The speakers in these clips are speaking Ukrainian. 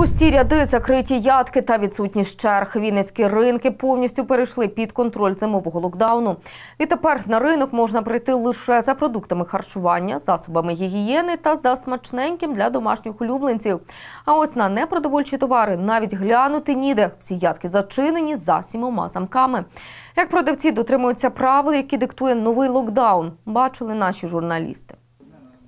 Пусті ряди, закриті ядки та відсутність черг. Вінницькі ринки повністю перейшли під контроль зимового локдауну. Відтепер на ринок можна прийти лише за продуктами харчування, засобами гігієни та за смачненьким для домашніх улюбленців. А ось на непродовольчі товари навіть глянути ніде. Всі ядки зачинені за сімома замками. Як продавці дотримуються правил, які диктує новий локдаун, бачили наші журналісти.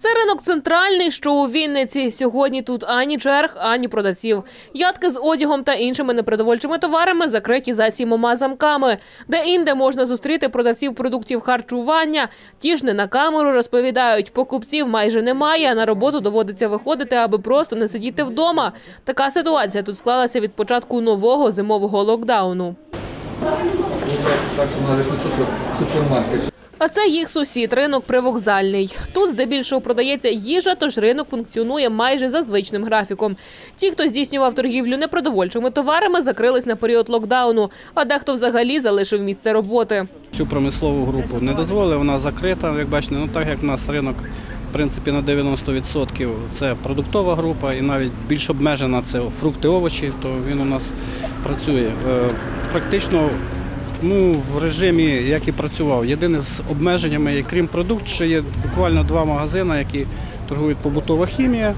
Це ринок центральний, що у Вінниці. Сьогодні тут ані черг, ані продавців. Ядки з одягом та іншими непродовольчими товарами закриті за сімома замками. Де інде можна зустріти продавців продуктів харчування. Ті ж не на камеру розповідають, покупців майже немає, а на роботу доводиться виходити, аби просто не сидіти вдома. Така ситуація тут склалася від початку нового зимового локдауну. А це їх сусід, ринок привокзальний. Тут здебільшого продається їжа, тож ринок функціонує майже за звичним графіком. Ті, хто здійснював торгівлю непродовольчими товарами, закрились на період локдауну, а дехто взагалі залишив місце роботи. Цю промислову групу не дозволили, вона закрита, як бачите, ну так як у нас ринок в принципі на 90% це продуктова група і навіть більш обмежена це фрукти, овочі, то він у нас працює. Е, Практично ну, в режимі, як і працював. Єдине з обмеженнями, і крім продуктів, ще є буквально два магазини, які торгують побутова хімія.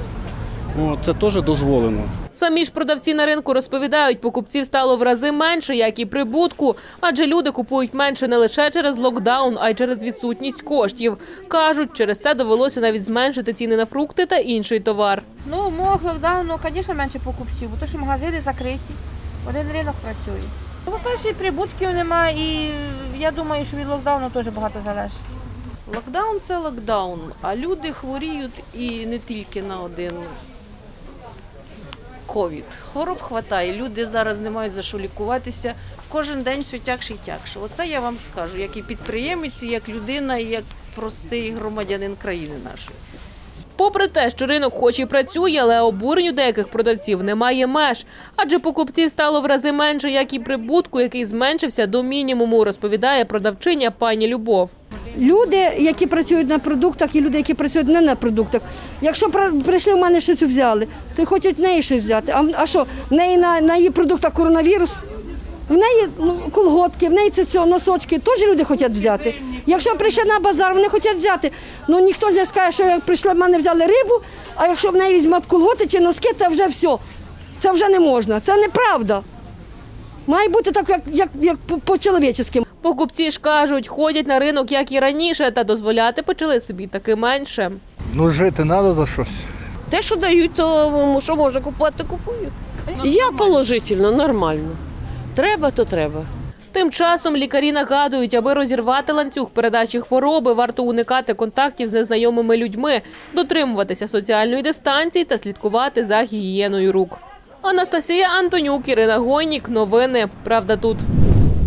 О, Це теж дозволено. Самі ж продавці на ринку розповідають, покупців стало в рази менше, як і прибутку, адже люди купують менше не лише через локдаун, а й через відсутність коштів. Кажуть, через це довелося навіть зменшити ціни на фрукти та інший товар. Ну, умовах локдауну, звісно, менше покупців, бо то, що магазини закриті, один ринок працює. Ну, По-перше, прибутків немає, і я думаю, що від локдауну теж багато залежить. Локдаун це локдаун, а люди хворіють і не тільки на один ковід. Хвороб хватає. Люди зараз не мають за що лікуватися. Кожен день все тягше і тягше. Оце я вам скажу, як і підприємець, і як людина, і як простий громадянин країни нашої. Попри те, що ринок хоч і працює, але обуренню деяких продавців немає меж. Адже покупців стало в рази менше, як і прибутку, який зменшився до мінімуму, розповідає продавчиня пані Любов. Люди, які працюють на продуктах, і люди, які працюють не на продуктах. Якщо при- прийшли в мене щось взяли, то хочуть в неї щось взяти. А що, в неї на, на її продуктах коронавірус? В неї ну, колготки, в неї це цього, носочки, теж люди хочуть взяти. Якщо прийшли на базар, вони хочуть взяти. Ну ніхто ж не скаже, що як прийшли в мене взяли рибу, а якщо в неї візьмуть колготи чи носки, це вже все. Це вже не можна. Це неправда. Має бути так, як, як, як по- по-чоловічески. Покупці ж кажуть, ходять на ринок, як і раніше, та дозволяти почали собі таки менше. Ну жити треба за щось. Те, що дають, то що можна купувати, купую. Я положительно, нормально. Треба, то треба. Тим часом лікарі нагадують, аби розірвати ланцюг передачі хвороби, варто уникати контактів з незнайомими людьми, дотримуватися соціальної дистанції та слідкувати за гігієною рук. Анастасія Антонюк, Ірина Гойнік. Новини. Правда тут.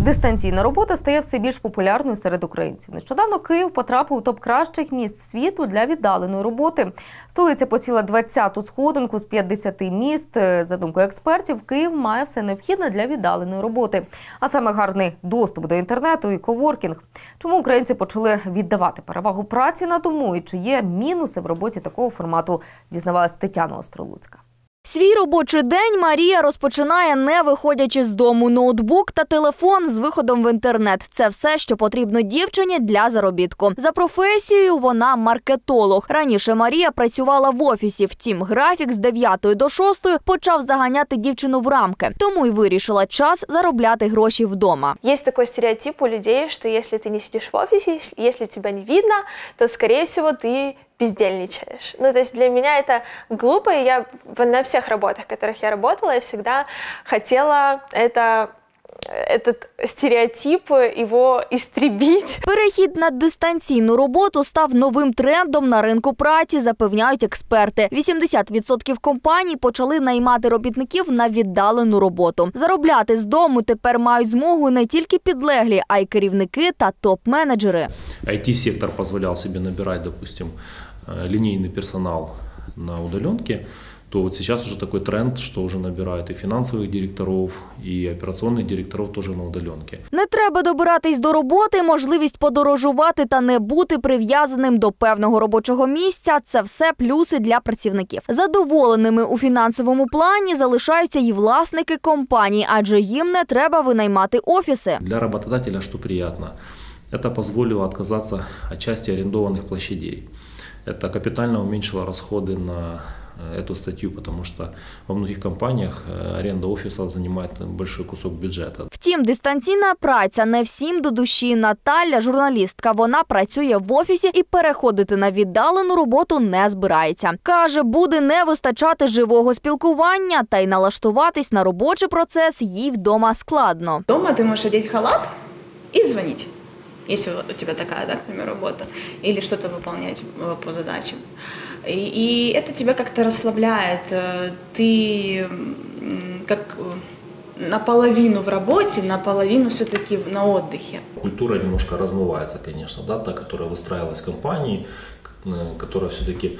Дистанційна робота стає все більш популярною серед українців. Нещодавно Київ потрапив у топ кращих міст світу для віддаленої роботи. Столиця посіла 20-ту сходинку з 50 міст. Е, За думкою експертів, Київ має все необхідне для віддаленої роботи, а саме гарний доступ до інтернету і коворкінг. Чому українці почали віддавати перевагу праці на дому і чи є мінуси в роботі такого формату? Дізнавалась Тетяна Остролуцька. Свій робочий день Марія розпочинає не виходячи з дому. Ноутбук та телефон з виходом в інтернет. Це все, що потрібно дівчині для заробітку. За професією вона маркетолог. Раніше Марія працювала в офісі. Втім, графік з 9 до 6 почав заганяти дівчину в рамки. Тому й вирішила час заробляти гроші вдома. Есть такой стереотип у людей, что если ты не сидишь в ес- если тебя не видно, то, всего, ты бездельничаешь. Ну, то есть для меня это глупо, и я в- на всех работах, в которых я работала, я всегда хотела это, этот стереотип, его истребить. Перехід на дистанційну роботу став новим трендом на ринку праці, запевняють експерти. 80% компаній почали наймати робітників на віддалену роботу. Заробляти з дому тепер мають змогу не тільки підлеглі, а й керівники та топ-менеджери. IT-сектор позволял себе набирать, допустим, э, линейный персонал на удаленке. то вот сейчас уже такой тренд, что уже набирают и финансовых директоров, и операционных директоров тоже на удаленке. Не треба добиратись до роботи, можливість подорожувати та не бути прив'язаним до певного робочого місця це все плюси для працівників. Задоволеними у фінансовому плані залишаються і власники компаній, адже їм не треба винаймати офіси. Для работодателя что приятно? Это позволило отказаться от части арендованных площадей. Это капитально уменьшило расходы на э, эту статью, потому что во многих компаниях э, аренда офиса занимает большой кусок бюджета. Втім, дистанційна праця не всім до душі. Наталя, журналістка, вона працює в офісі і переходити на віддалену роботу не збирається. Каже, буде не вистачати живого спілкування та й налаштуватись на робочий процес їй вдома складно. Дома ты можешь одеть халат и звонить, Если у тебя такая, да, к примеру, работа, или что-то выполнять э, по задачам. И, и это тебя как-то расслабляет. э, Ты как э, наполовину в работе, наполовину все-таки на отдыхе. Культура немножко размывается, конечно, да, та, которая выстраивалась в компании, которая все-таки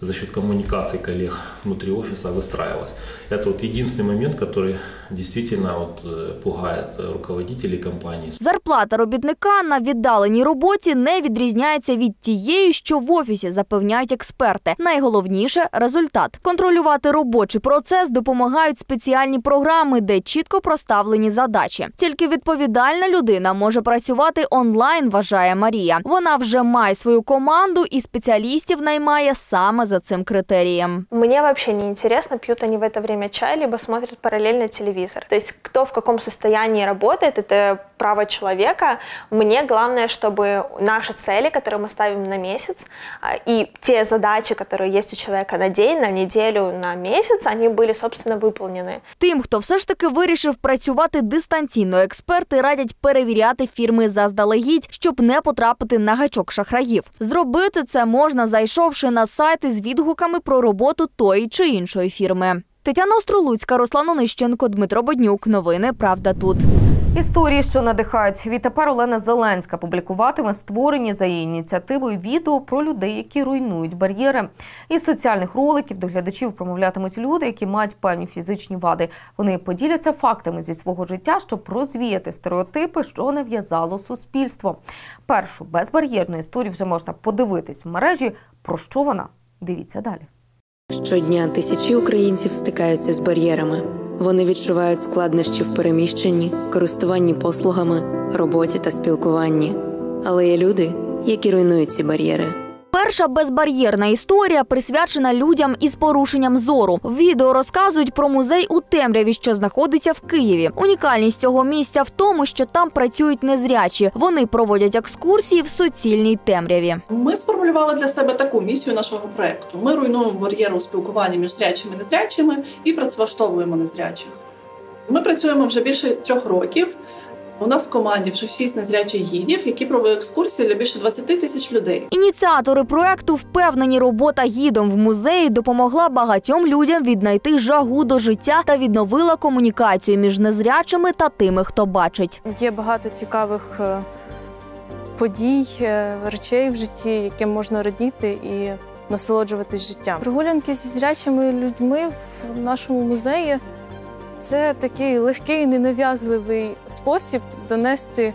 за счет коммуникаций коллег внутри офиса выстраивалась. Это вот единственный момент, который действительно вот, э, пугает э, руководителей компании. Зарплата робітника на віддаленій роботі не відрізняється від тієї, що в офісі запевняють експерти. Найголовніше результат. Контролювати робочий процес допомагають спеціальні програми, де чітко проставлені задачі. Тільки відповідальна людина може працювати онлайн, вважає Марія. Вона вже має свою команду і спеціалістів наймає саме за цим критерієм. Мне вообще не интересно, пьют они в это время чай, либо смотрят параллельно телевизор. То есть кто в каком состоянии работает, это право человека. Мне главное, чтобы наши цели, которые мы ставим на месяц, а, и те задачи, которые есть у человека на день, на неделю, на месяц, они были, собственно, выполнены. Тим, хто все ж таки вирішив працювати дистанційно, експерти радять перевіряти фірми заздалегідь, щоб не потрапити на гачок шахраїв. Зробити це можна, зайшовши на сайти з відгуками про роботу тої чи іншої фірми. Тетяна Остролуцька, Руслан Онищенко, Дмитро Боднюк. Новини Правда тут. Історії, що надихають. Відтепер Олена Зеленська публікуватиме створені за її ініціативою відео про людей, які руйнують бар'єри. Із соціальних роликів до глядачів промовлятимуть люди, які мають певні фізичні вади. Вони поділяться фактами зі свого життя, щоб розвіяти стереотипи, що нав'язало суспільство. Першу безбар'єрну історію вже можна подивитись в мережі. Про що вона? Дивіться далі. Щодня тисячі українців стикаються з бар'єрами. Вони відчувають складнощі в переміщенні, користуванні послугами, роботі та спілкуванні. Але є люди, які руйнують ці бар'єри. Перша безбар'єрна історія присвячена людям із порушенням зору. В відео розказують про музей у темряві, що знаходиться в Києві. Унікальність цього місця в тому, що там працюють незрячі. Вони проводять екскурсії в суцільній темряві. Ми сформулювали для себе таку місію нашого проекту. Ми руйнуємо бар'єри у спілкуванні між зрячими і незрячими і працевлаштовуємо незрячих. Ми працюємо вже більше трьох років. У нас в команді вже шість незрячих гідів, які проводять екскурсії для більше 20 тисяч людей. Ініціатори проекту впевнені, робота гідом в музеї допомогла багатьом людям віднайти жагу до життя та відновила комунікацію між незрячими та тими, хто бачить. Є багато цікавих е, подій, е, речей в житті, яким можна радіти і насолоджуватись життям. Прогулянки зі зрячими людьми в нашому музеї це такий легкий, ненав'язливий спосіб донести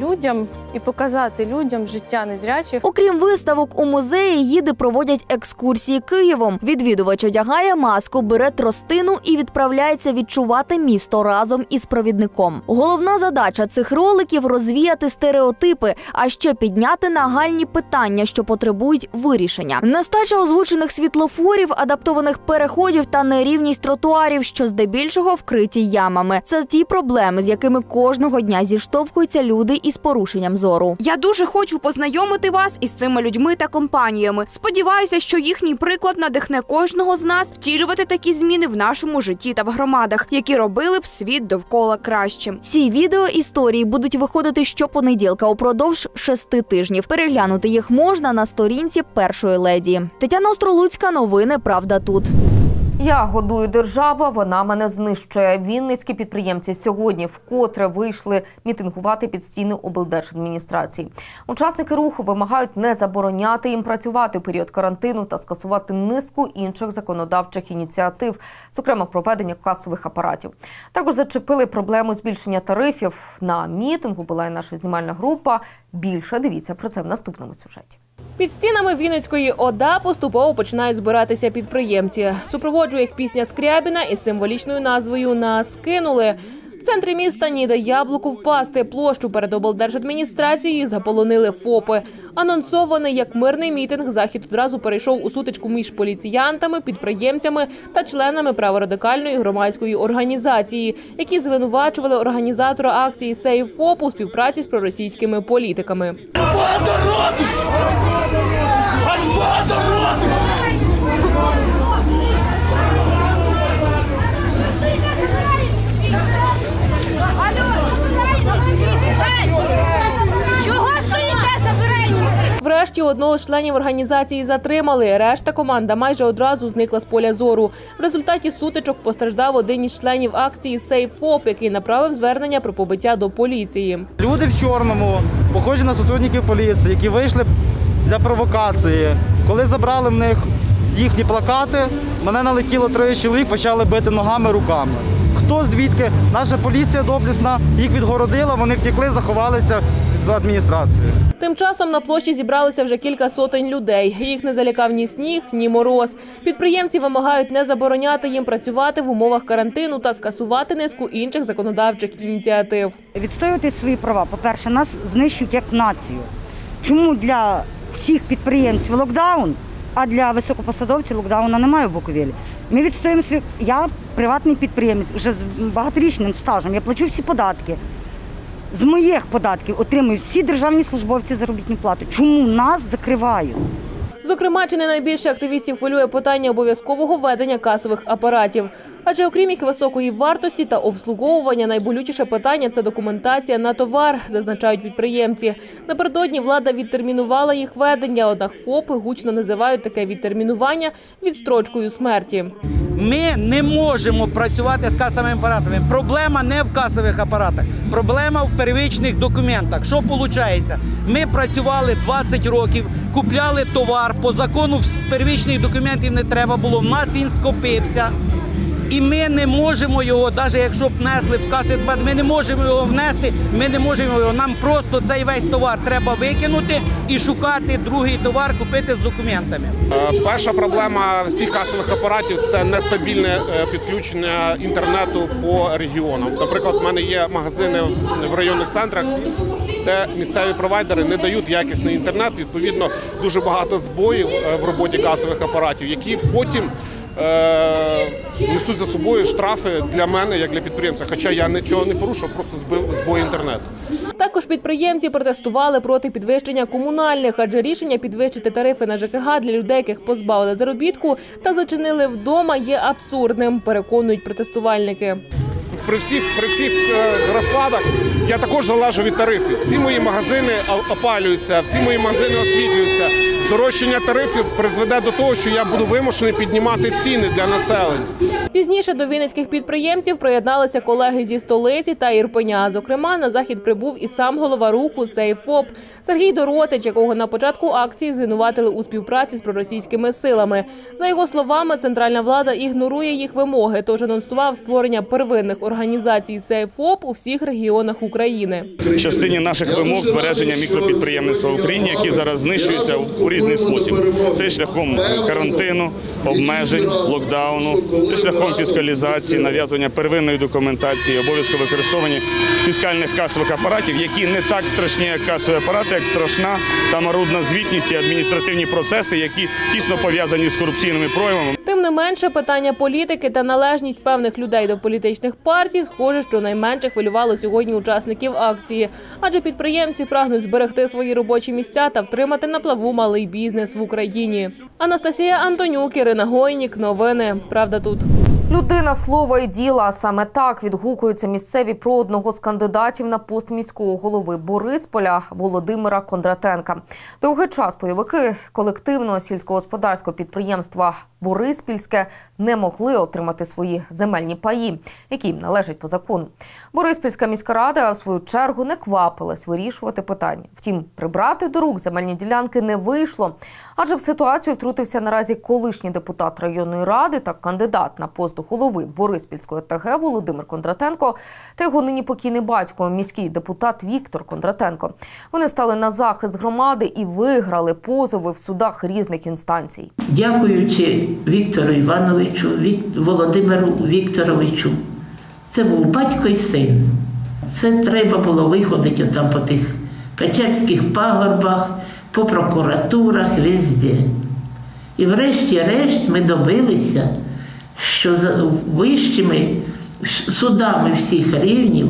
людям і показати людям життя незрячих. Окрім виставок у музеї, гіди проводять екскурсії Києвом. Відвідувач одягає маску, бере тростину і відправляється відчувати місто разом із провідником. Головна задача цих роликів розвіяти стереотипи, а ще підняти нагальні питання, що потребують вирішення. Нестача озвучених світлофорів, адаптованих переходів та нерівність тротуарів, що здебільшого вкриті ямами. Це ті проблеми, з якими кожного дня зіштовхуються люди із порушенням зору. Я дуже хочу познайомити вас із цими людьми та компаніями. Сподіваюся, що їхній приклад надихне кожного з нас втілювати такі зміни в нашому житті та в громадах, які робили б світ довкола кращим. Ці відео історії будуть виходити щопонеділка упродовж шести тижнів. Переглянути їх можна на сторінці першої леді. Тетяна Остролуцька, новини Правда тут. Я годую держава, вона мене знищує. Вінницькі підприємці сьогодні вкотре вийшли мітингувати під стіни облдержадміністрації. Учасники руху вимагають не забороняти їм працювати у період карантину та скасувати низку інших законодавчих ініціатив, зокрема проведення касових апаратів. Також зачепили проблему збільшення тарифів. На мітингу була і наша знімальна група. Більше дивіться про це в наступному сюжеті. Під стінами Вінницької ОДА поступово починають збиратися підприємці. Супроводжує їх пісня Скрябіна із символічною назвою Нас кинули. Центрі міста ніде яблуку впасти. Площу перед облдержадміністрацією заполонили ФОПи. Анонсований як мирний мітинг, захід одразу перейшов у сутичку між поліціянтами, підприємцями та членами праворадикальної громадської організації, які звинувачували організатора акції «Сейв ФОП» у співпраці з проросійськими політиками. Чого Врешті одного з членів організації затримали. Решта команда майже одразу зникла з поля зору. В результаті сутичок постраждав один із членів акції «Сейв ФОП», який направив звернення про побиття до поліції. Люди в чорному, похожі на сотрудників поліції, які вийшли для провокації. Коли забрали в них їхні плакати, мене налетіло троє чоловік, почали бити ногами, руками. Хто звідки? Наша поліція доблісна їх відгородила, вони втекли, заховалися в адміністрацію. Тим часом на площі зібралося вже кілька сотень людей. Їх не залякав ні сніг, ні мороз. Підприємці вимагають не забороняти їм працювати в умовах карантину та скасувати низку інших законодавчих ініціатив. відстоювати свої права. По-перше, нас знищують як націю. Чому для всіх підприємців локдаун, а для високопосадовців локдауна немає в Буковелі? Ми відстоюємо свої. Я приватний підприємець вже з багаторічним стажем. Я плачу всі податки. З моїх податків отримують всі державні службовці заробітну плату. Чому нас закривають? Зокрема, чи не найбільше активістів хвилює питання обов'язкового ведення касових апаратів. Адже окрім їх високої вартості та обслуговування, найболючіше питання це документація на товар, зазначають підприємці. Напередодні влада відтермінувала їх ведення, однак ФОПи гучно називають таке відтермінування відстрочкою смерті. Ми не можемо працювати з касовими апаратами. Проблема не в касових апаратах, проблема в первичних документах. Що виходить? Ми працювали 20 років, купляли товар. По закону з первичних документів не треба було. В нас він скопився. І ми не можемо його, навіть якщо б внесли в касовий ми не можемо його внести, ми не можемо його. Нам просто цей весь товар треба викинути і шукати другий товар, купити з документами. Е, Перша проблема всіх касових апаратів це нестабільне е, підключення інтернету по регіонам. Наприклад, в мене є магазини в районних центрах, де місцеві провайдери не дають якісний інтернет. Відповідно, дуже багато збоїв е, в роботі касових апаратів, які потім. Е, Несуть за собою штрафи для мене, як для підприємця. Хоча я нічого не порушив, просто збив збой інтернету. Також підприємці протестували проти підвищення комунальних, адже рішення підвищити тарифи на ЖКГ для людей, яких позбавили заробітку та зачинили вдома, є абсурдним. Переконують протестувальники. При всіх при всіх е, розкладах я також залежу від тарифів. Всі мої магазини опалюються, всі мої магазини освітлюються. Здорожчання тарифів призведе до того, що я буду вимушений піднімати ціни для населення. Пізніше до вінницьких підприємців приєдналися колеги зі столиці та Ірпеня. Зокрема, на захід прибув і сам голова руху «Сейфоп» Сергій Доротич, якого на початку акції звинуватили у співпраці з проросійськими силами. За його словами, центральна влада ігнорує їх вимоги, тож анонсував створення первинних організацій «Сейфоп» у всіх регіонах України. Частині наших вимог збереження мікропідприємництва в Україні, які зараз знищуються у різний спосіб. Це шляхом карантину, обмежень, локдауну, шляхом фіскалізації, нав'язування первинної документації, обов'язково використовування фіскальних касових апаратів, які не так страшні, як касові апарати, як страшна та марудна звітність і адміністративні процеси, які тісно пов'язані з корупційними проявами. Тим не менше, питання політики та належність певних людей до політичних партій, схоже, що найменше хвилювало сьогодні учасників акції, адже підприємці прагнуть зберегти свої робочі місця та втримати на плаву малий бізнес в Україні. Анастасія Антонюк, Ірина Гойнік. Новини. Правда тут. Людина слова і діла саме так відгукуються місцеві про одного з кандидатів на пост міського голови Борисполя Володимира Кондратенка. Довгий час бойовики колективного сільськогосподарського підприємства Бориспільське не могли отримати свої земельні паї, які їм належать по закону. Бориспільська міська рада, в свою чергу, не квапилась вирішувати питання. Втім, прибрати до рук земельні ділянки не вийшло, адже в ситуацію втрутився наразі колишній депутат районної ради та кандидат на пост голови Бориспільської ТГ Володимир Кондратенко та його нині покійний батько, міський депутат Віктор Кондратенко. Вони стали на захист громади і виграли позови в судах різних інстанцій. Дякуючи Віктору Івановичу, Вік- Володимиру Вікторовичу. Це був батько і син. Це треба було виходити там по тих печерських пагорбах, по прокуратурах, везде. І врешті-решт ми добилися, що за вищими судами всіх рівнів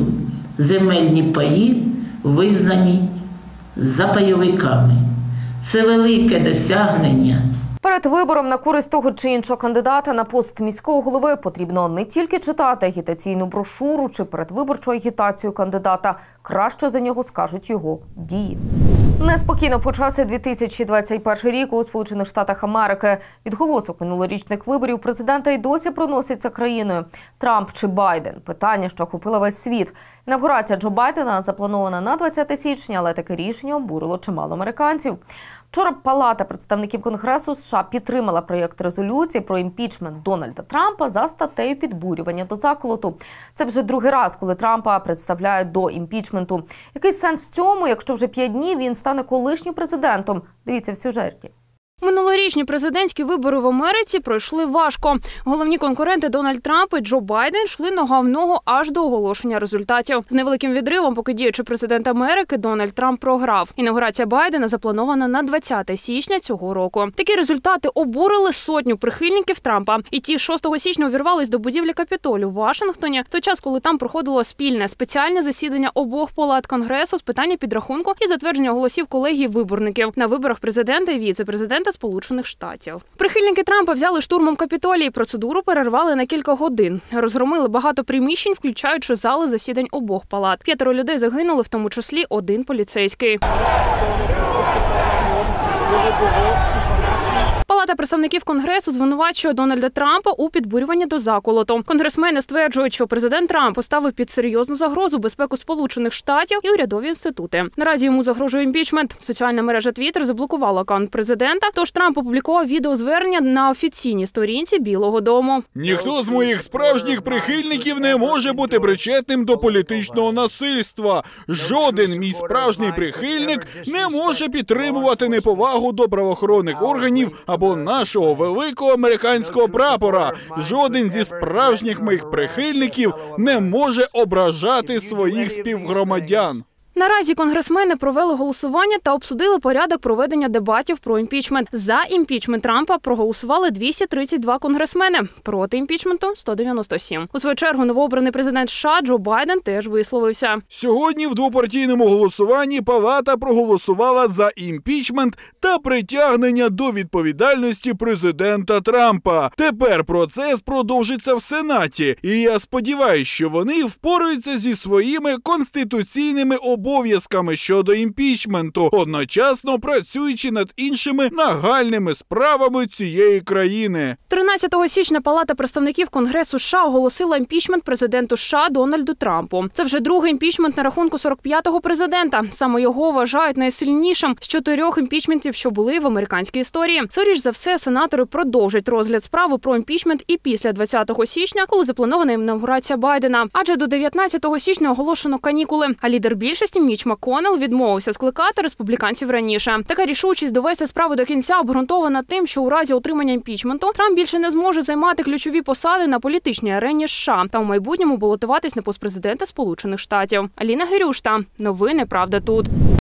земельні паї визнані за пайовиками. Це велике досягнення. Перед вибором на користь того чи іншого кандидата на пост міського голови потрібно не тільки читати агітаційну брошуру чи передвиборчу агітацію кандидата. Краще за нього скажуть його дії. Неспокійно почався 2021 рік у Сполучених Штатах Америки. Відголосок минулорічних виборів президента й досі проноситься країною. Трамп чи Байден питання, що охопило весь світ. Інавгурація Джо Байдена запланована на 20 січня, але таке рішення обурило чимало американців. Вчора Палата представників Конгресу США підтримала проєкт резолюції про імпічмент Дональда Трампа за статтею підбурювання до заколоту. Це вже другий раз, коли Трампа представляють до імпічменту. Який сенс в цьому, якщо вже п'ять днів він стане колишнім президентом? Дивіться в сюжеті. Минулорічні президентські вибори в Америці пройшли важко. Головні конкуренти Дональд Трамп і Джо Байден йшли нога в ногу аж до оголошення результатів. З невеликим відривом, поки діючий президент Америки Дональд Трамп програв. Інаугурація Байдена запланована на 20 січня цього року. Такі результати обурили сотню прихильників Трампа. І ті 6 січня увірвались до будівлі Капітолію в Вашингтоні, в той час, коли там проходило спільне спеціальне засідання обох палат конгресу з питання підрахунку і затвердження голосів колегії виборників на виборах президента і віце-президента Сполучених Штатів. Прихильники Трампа взяли штурмом Капітолій. Процедуру перервали на кілька годин. Розгромили багато приміщень, включаючи зали засідань обох палат. П'ятеро людей загинули, в тому числі один поліцейський. Палата представників конгресу звинувачує Дональда Трампа у підбурюванні до заколоту. Конгресмени стверджують, що президент Трамп поставив під серйозну загрозу безпеку Сполучених Штатів і урядові інститути. Наразі йому загрожує імпічмент. Соціальна мережа Twitter заблокувала аккаунт президента. Тож Трамп опублікував відеозвернення на офіційній сторінці Білого Дому. Ніхто з моїх справжніх прихильників не може бути причетним до політичного насильства. Жоден мій справжній прихильник не може підтримувати неповагу до правоохоронних органів або нашого великого американського прапора. Жоден зі справжніх моїх прихильників не може ображати своїх співгромадян. Наразі конгресмени провели голосування та обсудили порядок проведення дебатів про імпічмент. За імпічмент Трампа проголосували 232 конгресмени. Проти імпічменту 197. У свою чергу новообраний президент США Джо Байден теж висловився. Сьогодні в двопартійному голосуванні палата проголосувала за імпічмент та притягнення до відповідальності президента Трампа. Тепер процес продовжиться в Сенаті, і я сподіваюся, що вони впораються зі своїми конституційними обов'язками щодо імпічменту, одночасно працюючи над іншими нагальними справами цієї країни. 13 січня Палата представників Конгресу США оголосила імпічмент президенту США Дональду Трампу. Це вже другий імпічмент на рахунку 45-го президента. Саме його вважають найсильнішим з чотирьох імпічментів, що були в американській історії. Скоріш за все, сенатори продовжать розгляд справи про імпічмент і після 20 січня, коли запланована інавгурація Байдена. Адже до 19 січня оголошено канікули. А лідер більшості Міч Маконел відмовився скликати республіканців раніше. Така рішучість довести справу до кінця обґрунтована тим, що у разі отримання імпічменту Трамп більше не зможе займати ключові посади на політичній арені США та в майбутньому балотуватись на пост президента Сполучених Штатів. Аліна Герюшта. Новини правда тут.